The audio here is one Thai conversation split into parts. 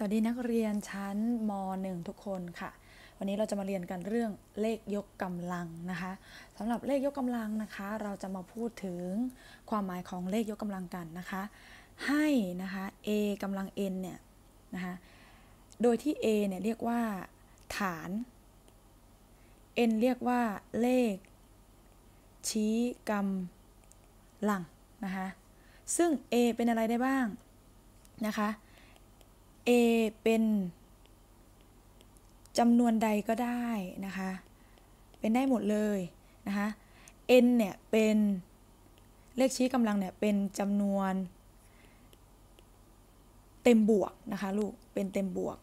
สวัสดีนักเรียนชั้นม .1 ทุกคนค่ะ วันนี้เราจะมาเรียนกันเรื่องเลขยกกำลังนะคะสำหรับเลขยกกำลังนะคะ เราจะมาพูดถึงความหมายของเลขยกกำลังกันนะคะ ให้นะคะ a กำลัง n เนี่ยนะคะโดยที่ a เนี่ยเรียกว่าฐาน n เรียกว่าเลข ชี้กำลังนะคะซึ่ง a เป็นอะไรได้บ้างนะคะ a เป็นจำนวนใดก็ได้นะคะ เป็นได้หมดเลยนะคะ n เนี่ยเป็นเลขชี้กำลังเนี่ยเป็นจำนวนเต็มบวกนะคะลูก เป็นเต็มบวก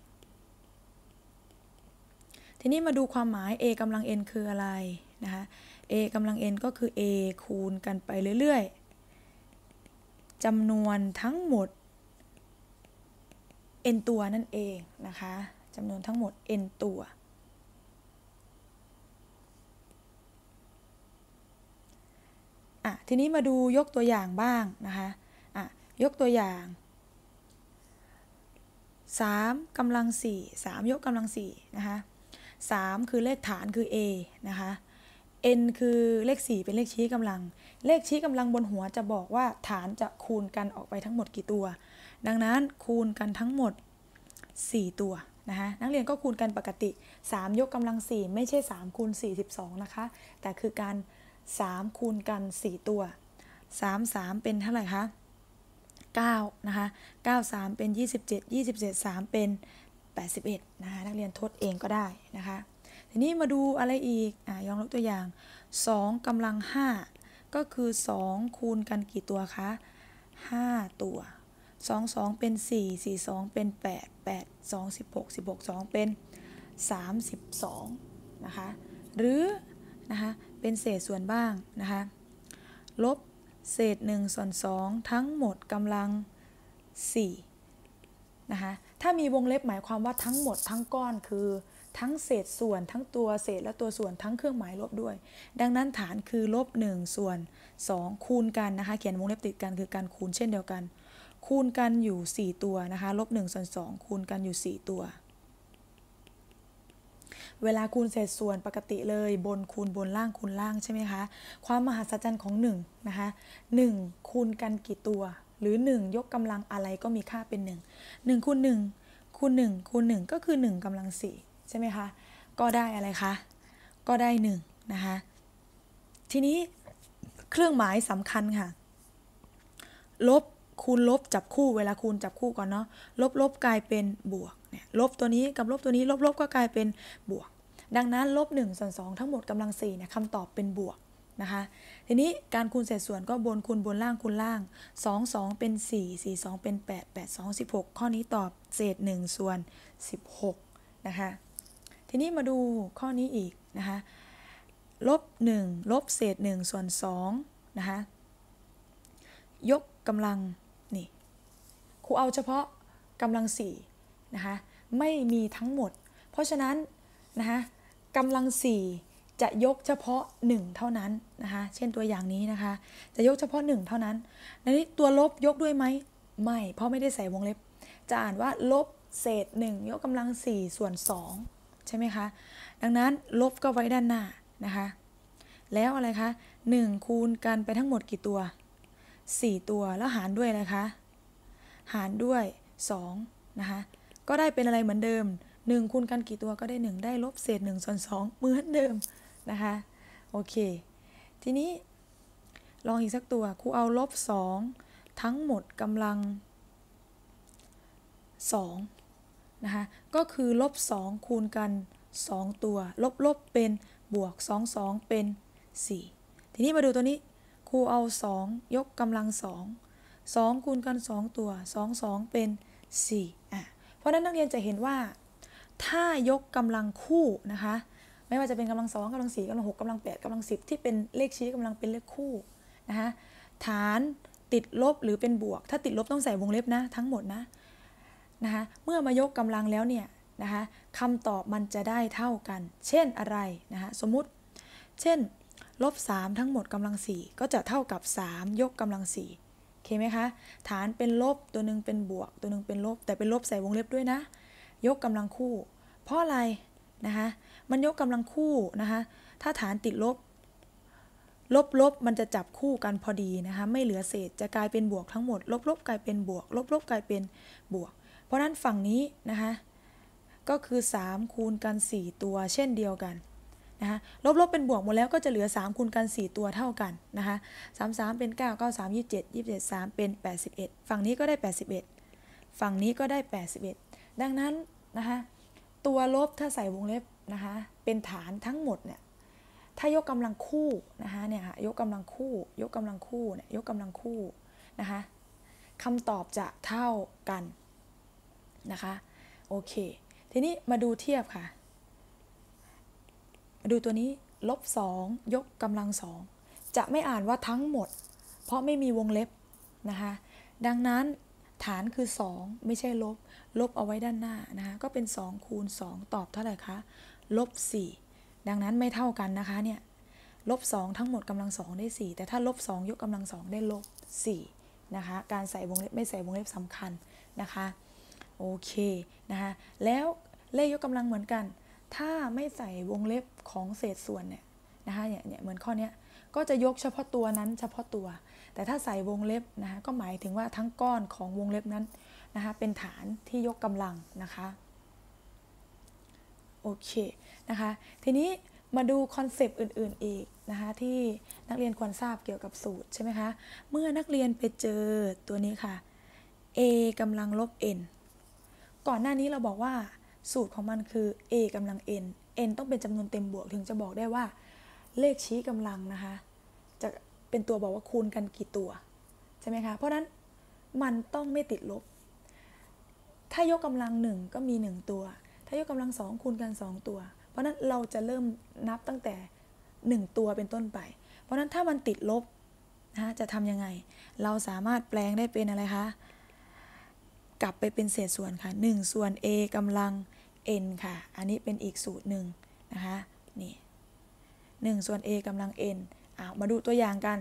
ทีนี้มาดูความหมาย a กำลัง n คืออะไรนะคะ a กำลัง n ก็คือ a คูณกันไปเรื่อยๆจำนวนทั้งหมด n ตัวนั่นเองนะคะจำนวนทั้งหมด n ตัว อะ ทีนี้มาดูยกตัวอย่างบ้างนะคะ อะ ยกตัวอย่าง 3กำลัง 4 3 ยกกำลัง 4 นะคะ 3 คือเลขฐานคือ a นะคะ n คือเลข 4 เป็นเลขชี้กำลัง เลขชี้กำลังบนหัวจะบอกว่าฐานจะคูณกันออกไปทั้งหมดกี่ตัว ดังนั้นคูณกันทั้งหมด 4 ตัวนะคะนักเรียนก็คูณกันปกติ 3 ยกกำลัง 4 ไม่ใช่ 3 คูณ 42 นะคะ แต่คือการ 3 คูณกัน 4 ตัว 3 3 เป็นเท่าไหร่คะ 9 นะคะ 9 3 เป็น 27 27 3 เป็น 81 นะคะ นักเรียนทดเองก็ได้นะคะ ทีนี้มาดูอะไรอีก อ่ายองยกตัวอย่าง 2กำลัง 5 ก็คือ 2 คูณกันกี่ตัวคะ 5 ตัว 2 2เป็น4 4 2เป็น8 8 2 16 16 2เป็น32นะคะหรือนะคะเป็นเศษส่วนบ้างนะคะลบเศษ1ส่วน2ทั้งหมดกำลัง4นะคะถ้ามีวงเล็บหมายความว่าทั้งหมดทั้งก้อนคือทั้งเศษส่วนทั้งตัวเศษและตัวส่วนทั้งเครื่องหมายลบด้วย ดังนั้นฐานคือลบ1ส่วน2คูณกันนะคะ เขียนวงเล็บติดกันคือการคูณเช่นเดียวกัน คูณกันอยู่ 4 ตัวนะคะลบ1ส่วน2คูณกันอยู่ 4 ตัว เวลาคูณเศษส่วนปกติเลยบนคูณบนล่างคูณล่างใช่ไหมคะความมหัศจรรย์ของ1นะคะ1คูณกันกี่ตัว หรือ 1 ยกกำลังอะไรก็มีค่าเป็น 1 1คูณ1คูณ1คูณ1ก็คือ 1กำลัง4ใช่ไหมคะก็ได้อะไรคะก็ได้1นะคะทีนี้เครื่องหมายสำคัญค่ะลบ คูณลบจับคู่เวลาคูณจับคู่ก่อนเนาะลบลบกลายเป็นบวกเนี่ยลบตัวนี้กับลบตัวนี้ลบลบก็กลายเป็นบวก ดังนั้นลบ1ส่วน2ทั้งหมดกำลัง4เนี่ยคำตอบเป็นบวกนะคะทีนี้การคูณเศษส่วนก็บนคูณบนล่างคูณล่าง 2 2 เป็น 4 4 2 เป็น 8 8 2 16 ข้อนี้ตอบเศษ 1 ส่วน 16นะคะทีนี้มาดูข้อนี้อีกนะคะลบ 1 ลบเศษ 1 ส่วน2นะคะยกกำลัง ครูเอาเฉพาะกำลังสี่นะคะไม่มีทั้งหมด เพราะฉะนั้นนะคะกำลังสี่จะยกเฉพาะ 1 เท่านั้นนะคะ เช่นตัวอย่างนี้นะคะ จะยกเฉพาะ 1 เท่านั้นในนี้ตัวลบยกด้วยไหม ไม่ เพราะไม่ได้ใส่วงเล็บ จะอ่านว่าลบเศษ 1 ยกกำลัง 4 ส่วน 2 ใช่ไหมคะ ดังนั้นลบก็ไว้ด้านหน้านะคะ แล้วอะไรคะ 1 คูณกันไปทั้งหมดกี่ตัว 4 ตัว แล้วหารด้วยนะไรคะ หารด้วย2นะคะก็ได้เป็นอะไรเหมือนเดิม 1คูณกันกี่ตัวก็ได้ 1 ได้ลบเศษ1ส่วน2เหมือนเดิมนะคะโอเค ทีนี้ลองอีกสักตัวครูเอาลบ2ทั้งหมดกำลัง2นะคะก็คือลบ2คูณกัน 2 ตัว ลบลบเป็นบวก 2 2 เป็น 4 ทีนี้มาดูตัวนี้ครูเอา 2 ยกกำลัง2 2คูณกัน 2 ตัว 2 2 เป็น4อะเพราะนั้นนักเรียนจะเห็นว่า ถ้ายกกำลังคู่นะคะ ไม่ว่าจะเป็นกำลังสองกำลังสี่กำลังหกกำลังแปดกำลังสิบที่เป็นเลขชี้กำลังเป็นเลขคู่นะคะฐานติดลบหรือเป็นบวก ถ้าติดลบต้องใส่วงเล็บนะทั้งหมดนะนะคะเมื่อมายกกำลังแล้วเนี่ยนะคะคำตอบมันจะได้เท่ากัน เช่นอะไรนะคะสมมุติ เช่นลบ3ทั้งหมดกำลัง4ก็จะเท่ากับ 3 ยกกำลัง4 เคไหมคะ ฐานเป็นลบตัวหนึ่งเป็นบวก ตัวหนึ่งเป็นลบ แต่เป็นลบใส่วงเล็บด้วยนะ ยกกำลังคู่ เพราะอะไรนะคะ มันยกกำลังคู่นะคะ ถ้าฐานติดลบ ลบลบมันจะจับคู่กันพอดีนะคะ ไม่เหลือเศษจะกลายเป็นบวกทั้งหมด ลบลบกลายเป็นบวก ลบลบกลายเป็นบวก เพราะนั้นฝั่งนี้นะคะ ก็คือ 3 คูณกัน 4 ตัวเช่นเดียวกัน นะคะลบลบเป็นบวกหมดแล้วก็จะเหลือ 3คูณกัน 4 ตัวเท่ากันนะคะ3 3เป็น 9 9 3 27 27 3 เป็น 81 ฝั่งนี้ก็ได้ 81 ฝั่งนี้ก็ได้ 81 ดังนั้นนะคะตัวลบถ้าใส่วงเล็บนะคะเป็นฐานทั้งหมดเนี่ยถ้ายกกำลังคู่นะคะเนี่ยค่ะยกกำลังคู่ ยกกำลังคู่เนี่ยยกกำลังคู่นะคะคำตอบจะเท่ากันนะคะโอเค ทีนี้มาดูเทียบค่ะ ดูตัวนี้ลบสองยกกำลังสองจะไม่อ่านว่าทั้งหมด เพราะไม่มีวงเล็บนะคะดังนั้นฐานคือ 2 ไม่ใช่ลบ ลบเอาไว้ด้านหน้านะคะก็เป็น 2 คูณ 2 ตอบเท่าไหร่คะลบ 4 ดังนั้นไม่เท่ากันนะคะเนี่ยลบ 2 ทั้งหมดกำลัง2ได้ 4 แต่ถ้าลบ 2 ยกกำลัง2ได้ลบ 4 นะคะ การใส่วงเล็บไม่ใส่วงเล็บสำคัญนะคะ โอเคนะคะ แล้วเลขยกกำลังเหมือนกัน ถ้าไม่ใส่วงเล็บของเศษส่วนเนี่ยนะคะเนี่ยเนี่ยเหมือนข้อนี้ก็จะยกเฉพาะตัวนั้นเฉพาะตัว แต่ถ้าใส่วงเล็บนะคะก็หมายถึงว่าทั้งก้อนของวงเล็บนั้นนะคะเป็นฐานที่ยกกำลังนะคะโอเคนะคะทีนี้มาดูคอนเซปต์อื่น ๆ อีกนะคะที่นักเรียนควรทราบเกี่ยวกับสูตรใช่ไหมคะเมื่อนักเรียนไปเจอตัวนี้ค่ะ a กำลังลบ n ก่อนหน้านี้เราบอกว่า สูตรของมันคือ a กำลัง n n ต้องเป็นจำนวนเต็มบวกถึงจะบอกได้ว่า เลขชี้กำลังนะคะ จะเป็นตัวบอกว่าคูณกันกี่ตัว ใช่ไหมคะ เพราะนั้นมันต้องไม่ติดลบ ถ้ายกกำลังหนึ่งก็มี 1 ตัว ถ้ายกกำลังสองคูณกัน 2 ตัว เพราะนั้นเราจะเริ่มนับตั้งแต่ 1 ตัวเป็นต้นไป เพราะนั้นถ้ามันติดลบนะจะทำยังไง เราสามารถแปลงได้เป็นอะไรคะ กลับไปเป็นเศษส่วนค่ะ 1 ส่วน a กำลัง n ค่ะ อันนี้เป็นอีกสูตรหนึ่งนะคะนี่1ส่วน a กำลัง n อ่ามาดูตัวอย่างกัน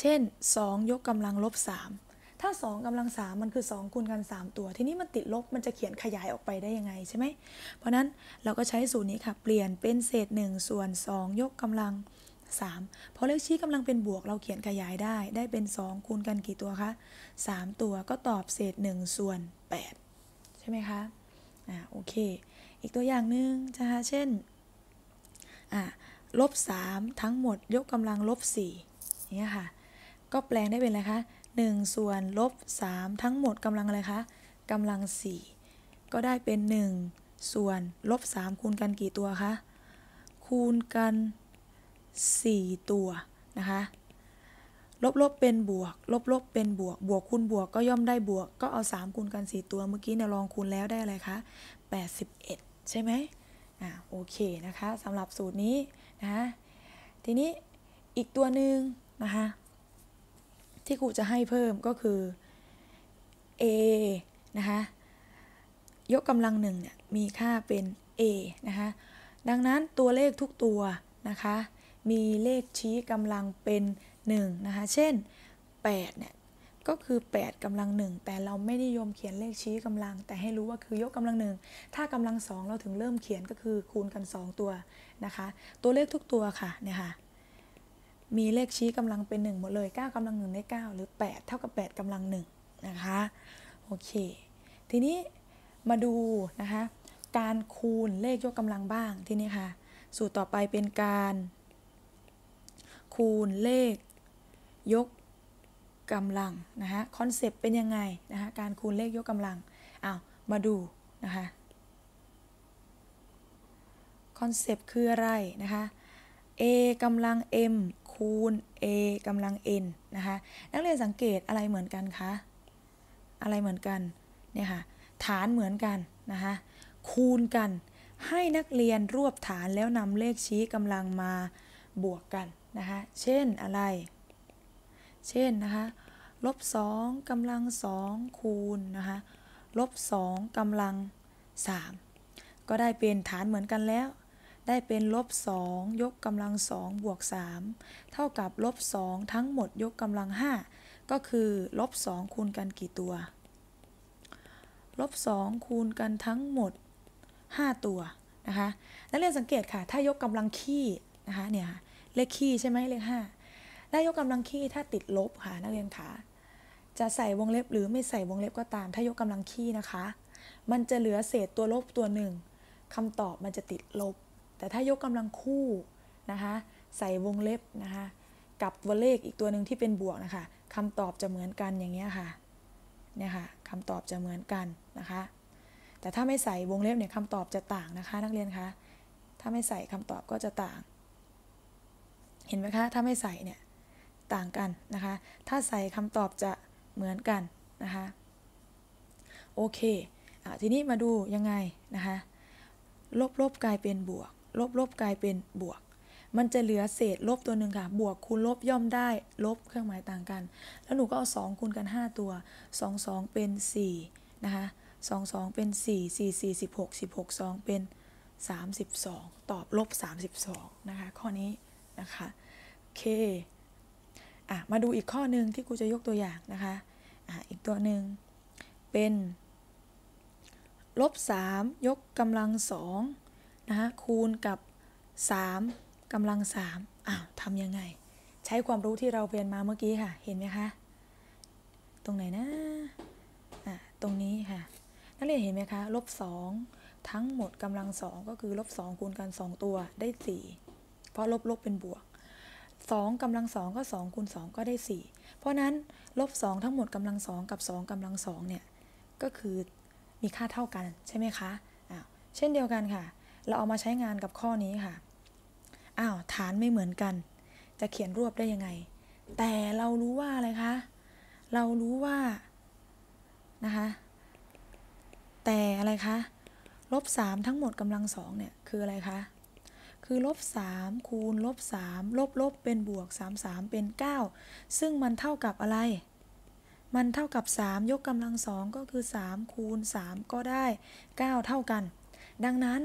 เช่น 2 ยกกำลังลบ 3 ถ้า 2กำลัง 3 มันคือ 2คูณกัน 3 ตัว ทีนี้มันติดลบมันจะเขียนขยายออกไปได้ยังไงใช่ไหมเพราะนั้นเราก็ใช้สูตรนี้ค่ะ เปลี่ยนเป็นเศษ 1 ส่วน 2 ยกกำลัง 3 เพราะเลขชี้กำลังเป็นบวกเราเขียนขยายได้ ได้เป็น 2 คูณกันกี่ตัวคะ 3 ตัวก็ตอบเศษ 1 ส่วน 8 ใช่ไหมคะ อ่าโอเค อีกตัวอย่างหนึ่งนะคะเช่นอ่าลบ3ทั้งหมดยกกำลังลบ4อย่างเงี้ยค่ะ ก็แปลงได้เป็นอะไรคะ1ส่วนลบ3ทั้งหมดกำลังอะไรคะกำลัง4ก็ได้เป็น1ส่วนลบ3คูณกันกี่ตัวคะคูณกัน4ตัวนะคะ ลบลบเป็นบวก ลบลบเป็นบวก บวกคูณบวกก็ย่อมได้บวก ก็เอา 3 คูณกัน 4 ตัวเมื่อกี้เนี่ยลองคูณแล้วได้อะไรคะ 81 ใช่ไหมอ่าโอเคนะคะสำหรับสูตรนี้นะทีนี้อีกตัวหนึ่งนะคะที่ครูจะให้เพิ่มก็คือ a นะคะยกกำลังหนึ่งเนี่ยมีค่าเป็น a นะคะดังนั้นตัวเลขทุกตัวนะคะมีเลขชี้กำลังเป็น 1นะคะ เช่น8เนี่ยก็คือ 8กำลังหนึ่งแต่เราไม่นิยมเขียนเลขชี้กำลัง แต่ให้รู้ว่าคือยกกำลังหนึ่งถ้ากำลังสองเราถึงเริ่มเขียนก็คือคูณกัน 2 ตัวนะคะ ตัวเลขทุกตัวค่ะเนี่ยค่ะมีเลขชี้กำลังเป็น 1 หมดเลย 9กำลังหนึ่งได้ 9 หรือ 8 เท่ากับ 8กำลังหนึ่งนะคะโอเค ทีนี้มาดูนะคะการคูณเลขยกกำลังบ้างทีนี้ค่ะ สูตรต่อไปเป็นการ คูณเลข ยกกำลังนะคะคอนเซปต์เป็นยังไงนะคะการคูณเลขยกกำลังอ้าวมาดูนะคะคอนเซปต์คืออะไรนะคะ a กำลัง m คูณ a กำลัง n นะคะนักเรียนสังเกตอะไรเหมือนกันคะอะไรเหมือนกันเนี่ยค่ะฐานเหมือนกันนะคะคูณกันให้นักเรียนรวบฐานแล้วนำเลขชี้กำลังมาบวกกันนะคะเช่นอะไร เช่นนะคะลบสองกำลังสองคูณนะคะลบสองกำลังสามก็ได้เป็นฐานเหมือนกันแล้ว ได้เป็นลบสองยกกำลังสองบวกสามเท่ากับลบสองทั้งหมดยกกำลังห้าก็คือลบ2คูณกันกี่ตัวลบ2คูณกันทั้งหมด 5 ตัวนะคะนักเรียนสังเกตค่ะ ถ้ายกกำลังคี่นะคะเนี่ยเลขคี่ใช่ไหมเลข5 ได้ยกกำลังคี่ถ้าติดลบค่ะนักเรียนขาจะใส่วงเล็บหรือไม่ใส่วงเล็บก็ตาม ถ้ายกกำลังคี่นะคะ มันจะเหลือเศษตัวลบตัวหนึ่งคำตอบมันจะติดลบ แต่ถ้ายกกำลังคู่นะคะใส่วงเล็บนะคะกับตัวเลขอีกตัวหนึ่งที่เป็นบวกนะคะคำตอบจะเหมือนกันอย่างเงี้ยค่ะเนี่ยค่ะคำตอบจะเหมือนกันนะคะ แต่ถ้าไม่ใส่วงเล็บเนี่ยคำตอบจะต่างนะคะ นักเรียนคะถ้าไม่ใส่คำตอบก็จะต่าง เห็นไหมคะถ้าไม่ใส่เนี่ย ต่างกันนะคะ ถ้าใส่คำตอบจะเหมือนกันนะคะ โอเคอทีนี้มาดูยังไงนะคะ ลบลบกลายเป็นบวก ลบลบกลายเป็นบวก มันจะเหลือเศษลบตัวหนึ่งค่ะ บวกคูณลบย่อมได้ ลบเครื่องหมายต่างกัน แล้วหนูก็เอา 2 คูณกัน 5 ตัว 2 2 เป็น 4 นะคะ 2 2 เป็น 4 4 4 16 16 2 เป็น 32 ตอบลบ 32 นะคะ ข้อนี้นะคะ โอเค อะมาดูอีกข้อหนึ่งที่ครูจะยกตัวอย่างนะคะอะอีกตัวหนึ่งเป็นลบ3ยกกำลัง2นะคะคูณกับ 3กำลัง3อ้าวทำยังไง ใช้ความรู้ที่เราเรียนมาเมื่อกี้ค่ะ เห็นไหมคะ ตรงไหนนะอะตรงนี้ค่ะ นักเรียนเห็นไหมคะลบ2ทั้งหมดกำลัง2ก็คือลบ2คูณกัน 2 ตัวได้ 4 เพราะลบลบเป็นบวก 2กำลัง2ก็2คูณ2ก็ได้ 4 เพราะนั้นลบ2ทั้งหมดกำลัง2กับ2กำลัง2เนี่ยก็คือมีค่าเท่ากันใช่ไหมคะอ้าวเช่นเดียวกันค่ะ เราเอามาใช้งานกับข้อนี้ค่ะอ้าวฐานไม่เหมือนกัน จะเขียนรวบได้ยังไง แต่เรารู้ว่าอะไรคะ เรารู้ว่านะคะแต่อะไรคะลบ3ทั้งหมดกำลังสองเนี่ยคืออะไรคะ คือลบ3คูณลบ3ลบลบเป็นบวก 3 3 เป็น 9 ซึ่งมันเท่ากับอะไร มันเท่ากับ 3 ยกกำลังสองก็คือ 3 คูณ 3 ก็ได้ 9 เท่ากัน ดังนั้น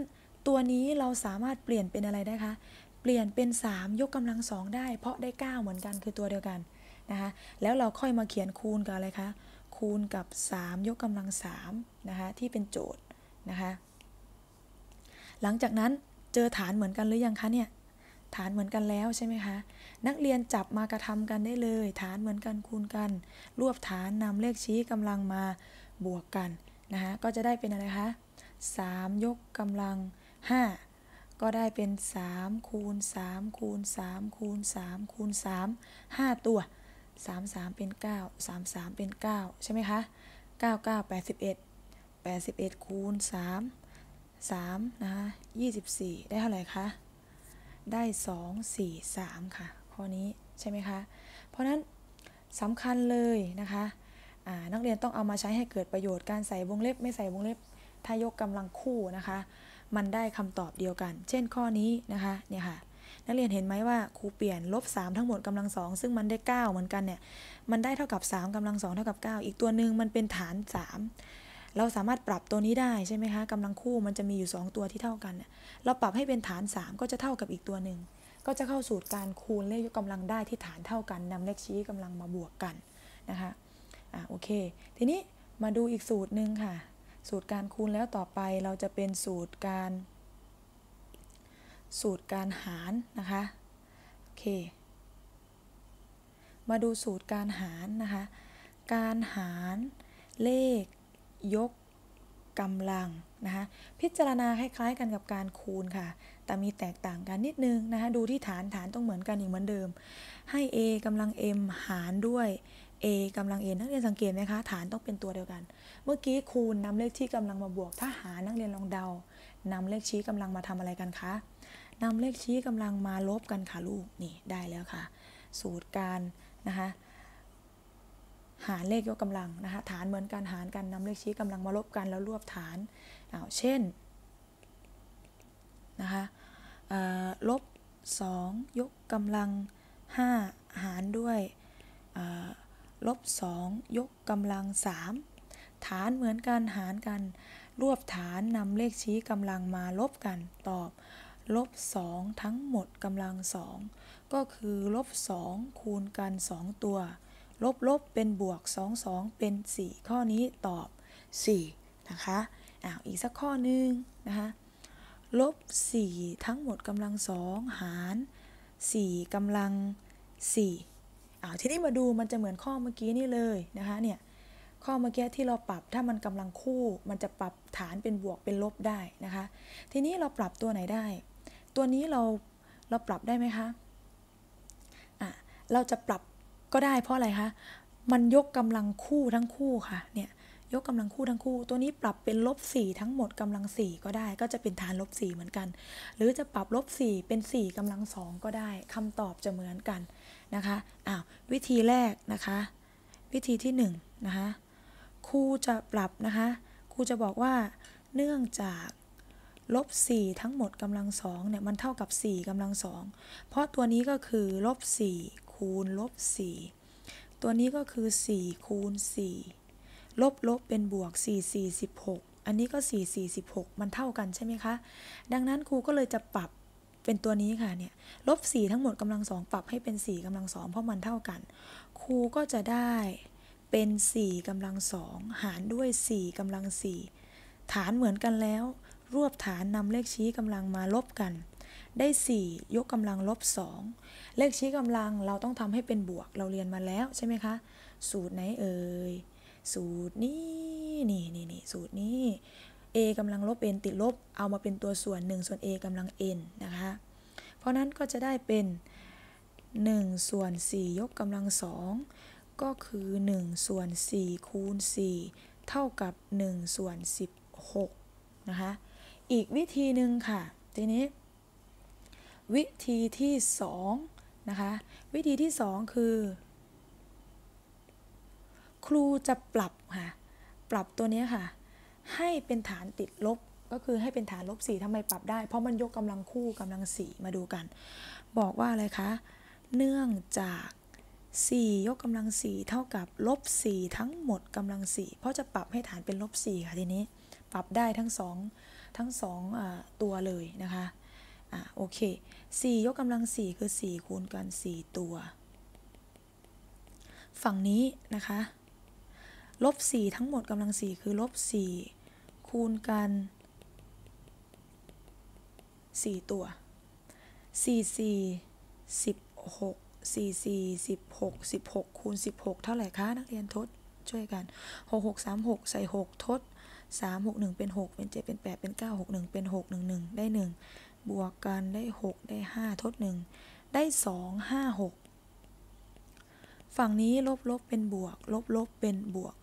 ตัวนี้เราสามารถเปลี่ยนเป็นอะไรได้คะ เปลี่ยนเป็น 3 ยกกำลังสองได้ เพราะได้ 9 เหมือนกันคือตัวเดียวกันนะคะ แล้วเราค่อยมาเขียนคูณกับอะไรคะ คูณกับ 3 ยกกำลัง3นะคะที่เป็นโจทย์นะคะ หลังจากนั้น เจอฐานเหมือนกันหรือยังคะเนี่ย ฐานเหมือนกันแล้วใช่ไหมคะ นักเรียนจับมากระทำกันได้เลย ฐานเหมือนกันคูณกัน รวบฐานนำเลขชี้กำลังมาบวกกันนะคะก็จะได้เป็นอะไรคะ3 ยกกำลัง 5 ก็ได้เป็น 3 คูณ 3 คูณ 3 คูณ 3 คูณ 3 5 ตัว 3 3 เป็น 9 3 3 เป็น 9 ใช่ไหมคะ 9 9 81 81 คูณ 3 3นะคะ24 ได้เท่าไหร่คะ ได้ 2 4 3 ค่ะ ข้อนี้ใช่ไหมคะ เพราะนั้นสำคัญเลยนะคะนักเรียนต้องเอามาใช้ให้เกิดประโยชน์การใส่วงเล็บไม่ใส่วงเล็บถ้ายกกำลังคู่นะคะ มันได้คำตอบเดียวกัน เช่นข้อนี้นะคะเนี่ยค่ะนักเรียนเห็นไหมว่าครูเปลี่ยนลบ3ทั้งหมดกำลังสองซึ่งมันได้ 9 เหมือนกันเนี่ยมันได้เท่ากับ3กำลังสองเท่ากับ 9 อีกตัวหนึ่งมันเป็นฐาน 3 เราสามารถปรับตัวนี้ได้ใช่ไหมคะกำลังคู่มันจะมีอยู่ 2 ตัวที่เท่ากัน เราปรับให้เป็นฐาน 3 ก็จะเท่ากับอีกตัวหนึ่ง ก็จะเข้าสูตรการคูณเลขยกกำลังได้ที่ฐานเท่ากันนำเลขชี้กำลังมาบวกกันนะคะอะโอเค ทีนี้มาดูอีกสูตรหนึ่งค่ะ สูตรการคูณแล้วต่อไปเราจะเป็นสูตรการ สูตรการหารนะคะโอเค มาดูสูตรการหารนะคะ การหารเลข ยกกำลังนะคะพิจารณาคล้ายๆ กันกับการคูณค่ะ แต่มีแตกต่างกันนิดนึงนะคะดูที่ฐานฐานต้องเหมือนกันอีกเหมือนเดิม ให้ a กำลัง m หารด้วย a กำลัง n นักเรียนสังเกตไหมคะฐานต้องเป็นตัวเดียวกัน เมื่อกี้คูณนำเลขที่กำลังมาบวก ถ้าหารนักเรียนลองเดานำเลขชี้กำลังมาทำอะไรกันคะนำเลขชี้กำลังมาลบกันค่ะลูกนี่ได้แล้วค่ะ สูตรการนะคะ หารเลขยกกำลังนะคะฐานเหมือนกันหารกันนำเลขชี้กำลังมาลบกันแล้วรวบฐานเอาเช่นนะคะลบ 2 ยกกำลัง 5 หารด้วยลบ 2 ยกกำลัง 3 ฐานเหมือนกันหารกัน รวบฐานนำเลขชี้กำลังมาลบกันตอบลบ 2 ทั้งหมดกำลัง 2 ก็คือลบ 2 คูณกัน 2 ตัว ลบลบเป็นบวก 2 2 เป็น 4 ข้อนี้ตอบ 4 นะคะอ้าวอีกสักข้อหนึ่งนะคะลบ 4 ทั้งหมดกำลังสองหาร 4กำลัง 4อ้าวทีนี้มาดูมันจะเหมือนข้อเมื่อกี้นี่เลยนะคะเนี่ยข้อเมื่อกี้ที่เราปรับถ้ามันกำลังคู่มันจะปรับฐานเป็นบวกเป็นลบได้นะคะ ทีนี้เราปรับตัวไหนได้ ตัวนี้เราเราปรับได้ไหมคะอะเราจะปรับ ก็ได้เพราะอะไรคะ มันยกกำลังคู่ทั้งคู่ค่ะเนี่ยยกกำลังคู่ทั้งคู่ ตัวนี้ปรับเป็นลบ4ทั้งหมดกำลัง 4 ก็ได้ ก็จะเป็นฐานลบ4เหมือนกัน หรือจะปรับลบ4เป็น 4กำลัง 2 ก็ได้คำตอบจะเหมือนกันนะคะอ้าววิธีแรกนะคะ วิธีที่1นะคะครูจะปรับนะคะครูจะบอกว่าเนื่องจากลบ4ทั้งหมดกำลังสองเนี่ยมันเท่ากับ 4กำลังสองเพราะตัวนี้ก็คือลบ4 คูณลบ4ตัวนี้ก็คือ 4 คูณ 4 ลบลบเป็นบวก 4 4 16 อันนี้ก็ 4 4 16 มันเท่ากันใช่ไหมคะ ดังนั้นครูก็เลยจะปรับเป็นตัวนี้ค่ะเนี่ยลบ 4 ทั้งหมดกำลังสองปรับให้เป็น 4กำลังสองเพราะมันเท่ากัน ครูก็จะได้เป็น4กำลังสองหารด้วย 4กำลัง4ฐานเหมือนกันแล้ว รวบฐานนำเลขชี้กำลังมาลบกัน ได้ 4 ยกกำลังลบ 2 เลขชี้กำลังเราต้องทำให้เป็นบวกเราเรียนมาแล้วใช่ไหมคะ สูตรไหนเอ่ย สูตรนี้นี่นี่นี่สูตรนี้ a กำลังลบ n ติดลบ เอามาเป็นตัวส่วน 1 ส่วน a กำลัง n นะคะ เพราะนั้นก็จะได้เป็น 1 ส่วน 4 ยกกำลัง 2 ก็คือ 1 ส่วน 4 คูณ 4 เท่ากับ 1 ส่วน 16 นะคะ อีกวิธีหนึ่งค่ะ ทีนี้ วิธีที่2นะคะวิธีที่ 2 คือ ครูจะปรับค่ะปรับตัวนี้ค่ะ ให้เป็นฐานติดลบก็คือให้เป็นฐานลบ4ทำไมปรับได้ เพราะมันยกกำลังคู่กำลัง4มาดูกัน บอกว่าอะไรคะ เนื่องจาก 4 ยกกำลัง4เท่ากับลบ4ทั้งหมดกำลัง4เพราะจะปรับให้ฐานเป็นลบ4ค่ะทีนี้ ปรับได้ทั้ง 2 ทั้ง2ตัวเลยนะคะอะโอเค 4 ยกกำลัง 4 คือ 4 คูณกัน 4 ตัว ฝั่งนี้นะคะลบ 4 ทั้งหมดกำลัง 4 คือลบ 4 คูณกัน 4 ตัว 4 4 16 4 4 16 16 คูณ 16 เท่าไหร่คะ นักเรียนทดช่วยกัน 6 6 3 6 ใส่ 6 ทด 3 6 1 เป็น 6 เป็น 7 เป็น 8 เป็น 9 6 1 เป็น 6 1 1 ได้ 1 บวกกันได้ 6 ได้ 5 ทด 1 ได้ 2 5 6 ฝั่งนี้ลบลบเป็นบวก ลบลบเป็นบวก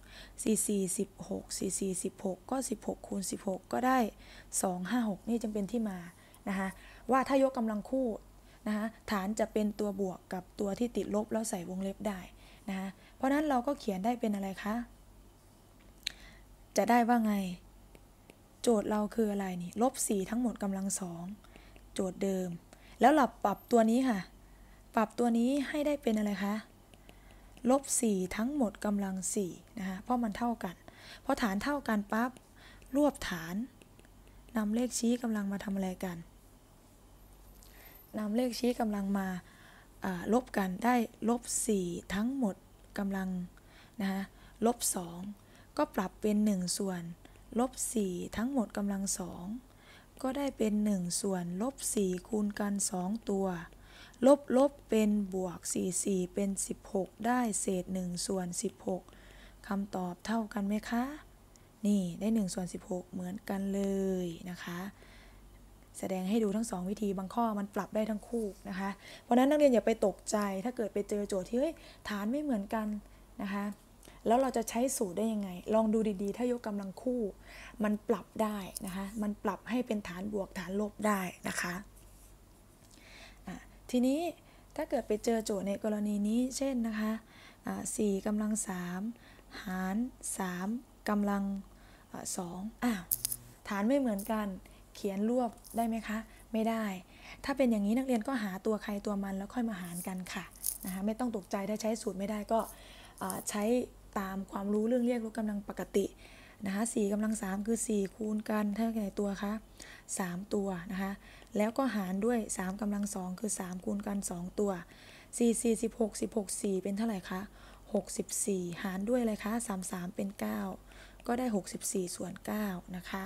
4 4 16 4 4 16 ก็ 16 คูณ 16 ก็ได้ 2 5 6 นี่จึงเป็นที่มานะคะว่าถ้ายกกำลังคู่นะคะฐานจะเป็นตัวบวกกับตัวที่ติดลบแล้วใส่วงเล็บได้นะคะเพราะนั้นเราก็เขียนได้เป็นอะไรคะ จะได้ว่าไง โจทย์เราคืออะไรนี่ลบ4ทั้งหมดกำลังสอง โจทย์เดิม แล้วเราปรับตัวนี้ค่ะ ปรับตัวนี้ให้ได้เป็นอะไรคะลบ4ทั้งหมดกำลัง4นะคะเพราะมันเท่ากันเพราะฐานเท่ากันปั๊บรวบฐานนำเลขชี้กำลังมาทำอะไรกันนำเลขชี้กำลังมาลบกันได้ลบ4ทั้งหมดกำลังนะคะลบ2ก็ปรับเป็น 1 ส่วนลบ4ทั้งหมดกำลัง2 ก็ได้เป็น 1 ส่วนลบ 4 คูณกัน 2 ตัว ลบลบเป็นบวก 4 4 เป็น 16 ได้เศษ 1 ส่วน 16 คำตอบเท่ากันไหมคะ นี่ได้ 1 ส่วน 16 เหมือนกันเลยนะคะ แสดงให้ดูทั้ง 2 วิธีบางข้อมันปรับได้ทั้งคู่นะคะ เพราะนั้นนักเรียนอย่าไปตกใจถ้าเกิดไปเจอโจทย์ที่เฮ้ยฐานไม่เหมือนกันนะคะ แล้วเราจะใช้สูตรได้ยังไง ลองดูดีๆ ถ้ายกกำลังคู่ มันปรับได้นะคะ มันปรับให้เป็นฐานบวกฐานลบได้นะคะะทีนี้ถ้าเกิดไปเจอโจทย์ในกรณีนี้ เช่นนะคะสี่กำลังสามหารสามกำลังสองอ้าวฐานไม่เหมือนกัน เขียนรวบได้ไหมคะ ไม่ได้ ถ้าเป็นอย่างนี้นักเรียนก็หาตัวใครตัวมันแล้วค่อยมาหารกันค่ะนะคะไม่ต้องตกใจถ้าใช้สูตรไม่ได้ก็ ใช้ตามความรู้เรื่องเรียกลดกำลังปกตินะคะสี่กำลังสามคือ4คูณกันเท่าไหร่ตัวคะ3ตัวนะคะแล้วก็หารด้วย3กำลังสองคือ3คูณกัน2ตัว4 4 16 16 4เป็นเท่าไหร่คะ64หารด้วยอะไรคะ33เป็น9ก็ได้64ส่วน9นะคะ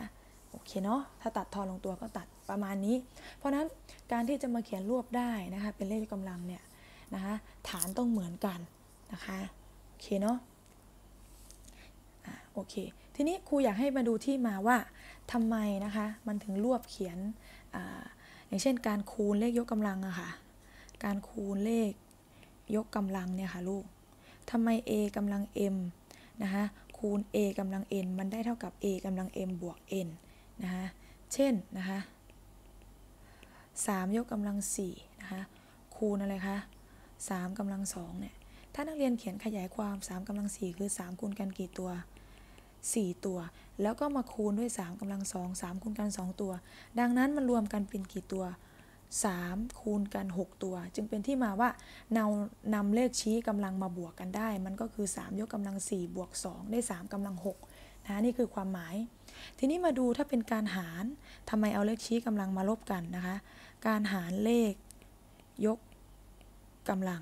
โอเคเนาะถ้าตัดทอนลงตัวก็ตัดประมาณนี้ เพราะนั้นการที่จะมาเขียนรวบได้นะคะเป็นเลขกำลังเนี่ยนะคะฐานต้องเหมือนกันนะคะ เคเนาะอะโอเค ทีนี้ครูอยากให้มาดูที่มาว่าทำไมนะคะ มันถึงรวบเขียนอาอย่างเช่น การคูณเลขยกกำลังอะค่ะ การคูณเลขยกกำลังเนี่ยค่ะลูกทำไม a กำลัง m นะคะคูณ a กำลัง n มันได้เท่ากับ a กำลัง m บวก n นะคะเช่นนะคะ3ยกกำลัง4นะคะคูณอะไรคะ3กำลัง2เนี่ย ถ้านักเรียนเขียนขยายความ3กำลัง4คือ 3คูณกันกี่ตัว 4 ตัว แล้วก็มาคูณด้วย 3กำลัง2 3คูณกัน 2 ตัว ดังนั้นมันรวมกันเป็นกี่ตัว 3 คูณกัน 6 ตัว จึงเป็นที่มาว่าเรานำเลขชี้กำลังมาบวกกันได้ มันก็คือ 3 ยกกำลัง 4 บวก 2 ได้ 3กำลัง6นะนี่คือความหมาย ทีนี้มาดูถ้าเป็นการหารทำไมเอาเลขชี้กำลังมาลบกันนะคะ การหารเลขยกกำลัง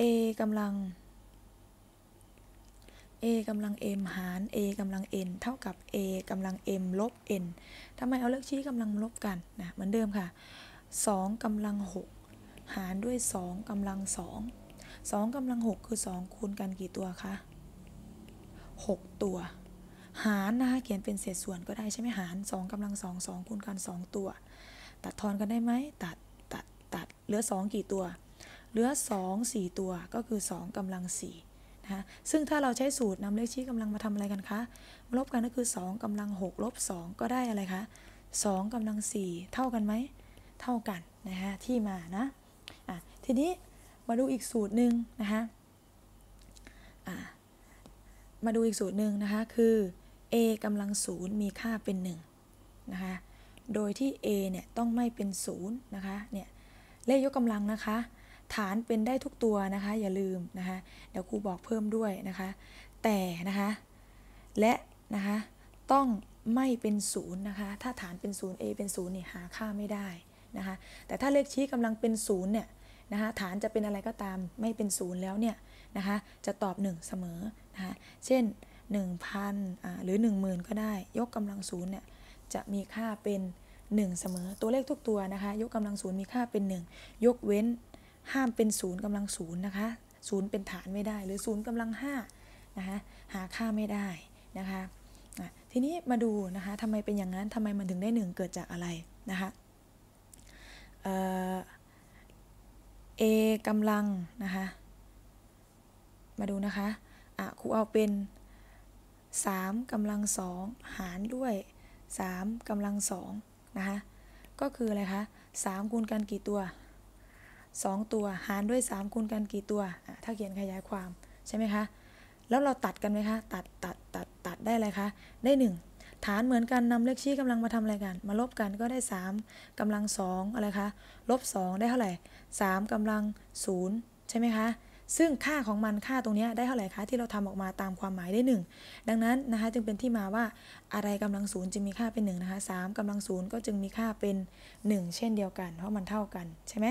a กำลัง a กำลัง m หาร a กำลัง n เท่ากับ a กำลัง m ลบ n ทำไมเอาเลขชี้กำลังลบกันนะเหมือนเดิมค่ะ 2กำลัง 6 หารด้วย 2กำลัง 2 2กำลัง 6 คือ 2 คูณกันกี่ตัวคะ 6 ตัว หารนะคะเขียนเป็นเศษส่วนก็ได้ใช่ไหมหาร 2กำลัง 2 2 คูณกัน 2 ตัว ตัดทอนกันได้ไหมตัดตัดตัดเหลือ 2 กี่ตัว เหลือ 2 4 ตัวก็คือ 2กำลัง4นะคะซึ่งถ้าเราใช้สูตรนำเลขชี้กำลังมาทำอะไรกันคะลบกันก็คือ 2กำลัง6ลบ2ก็ได้อะไรคะ2กำลัง 4 เท่ากันไหม เท่ากันนะคะที่มานะอะทีนี้มาดูอีกสูตรหนึ่งนะคะะมาดูอีกสูตรหนึ่งนะคะคือ a กำลังศูนย์มีค่าเป็น1นะคะโดยที่ a เนี่ยต้องไม่เป็น0นะคะเนี่ยเลขยกกำลังนะคะ ฐานเป็นได้ทุกตัวนะคะ อย่าลืมนะคะ เดี๋ยวครูบอกเพิ่มด้วยนะคะ แต่นะคะ และนะคะ ต้องไม่เป็นศูนย์นะคะ ถ้าฐานเป็นศูนย์ a เป็นศูนย์เนี่ยหาค่าไม่ได้นะคะ แต่ถ้าเลขชี้กำลังเป็นศูนย์เนี่ยนะคะฐานจะเป็นอะไรก็ตามไม่เป็นศูนย์แล้วเนี่ยนะคะ จะตอบ 1 เสมอนะคะ เช่น 1,000หรือ 10,000 ก็ได้ ยกกำลังศูนย์เนี่ยจะมีค่าเป็น 1 เสมอ ตัวเลขทุกตัวนะคะ ยกกำลังศูนย์มีค่าเป็น 1 ยกเว้น ห้ามเป็นศูนย์กำลังศูนย์นะคะศูนย์เป็นฐานไม่ได้หรือศูนย์กำลัง5นะคะหาค่าไม่ได้นะคะทีนี้มาดูนะคะทำไมเป็นอย่างนั้นทำไมมันถึงได้1เกิดจากอะไรนะคะเอ่อ a กำลังนะคะมาดูนะคะอะครูเอาเป็น3กำลังสองหารด้วย3กำลังสองนะคะก็คืออะไรคะ3คูณกันกี่ตัว 2 ตัวหารด้วย 3 คูณกันกี่ตัว ถ้าเขียนขยายความใช่ไหมคะ แล้วเราตัดกันไหมคะ ตัดตัดตัดตัดได้อะไรคะ ได้ 1 ฐานเหมือนกันนำเลขชี้กำลังมาทำอะไรกัน มาลบกันก็ได้ 3กำลัง 2 อะไรคะ ลบ 2 ได้เท่าไหร่ 3กำลัง 0 ใช่ไหมคะ ซึ่งค่าของมันค่าตรงนี้ได้เท่าไหร่คะที่เราทำออกมาตามความหมายได้ 1 ดังนั้นนะคะจึงเป็นที่มาว่าอะไรกำลังศูนย์จึงมีค่าเป็น1นะคะ3กำลังศูนย์ก็จึงมีค่าเป็น 1 เช่นเดียวกัน เพราะมันเท่ากันใช่ไหม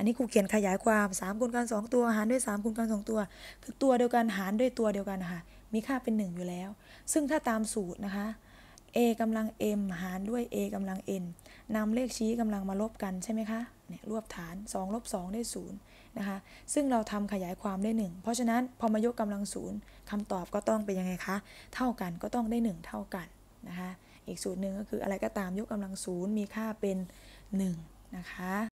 อันนี้ครูเขียนขยายความ3คูณกัน2ตัวหารด้วย3คูณกัน2ตัว คือตัวเดียวกันหารด้วยตัวเดียวกันนะคะมีค่าเป็น 1 อยู่แล้ว ซึ่งถ้าตามสูตรนะคะ a กำลัง m หารด้วย a กำลัง n นำเลขชี้กำลังมาลบกันใช่ไหมคะ เนี่ยรวบฐาน2ลบ2ได้0นะคะ ซึ่งเราทำขยายความได้ 1 เพราะฉะนั้นพอมายกกำลังศูนย์คำตอบก็ต้องเป็นยังไงคะ เท่ากันก็ต้องได้ 1 เท่ากันนะคะ อีกสูตรหนึ่งก็คืออะไรก็ตามยกกำลังศูนย์มีค่าเป็น 1 นะคะ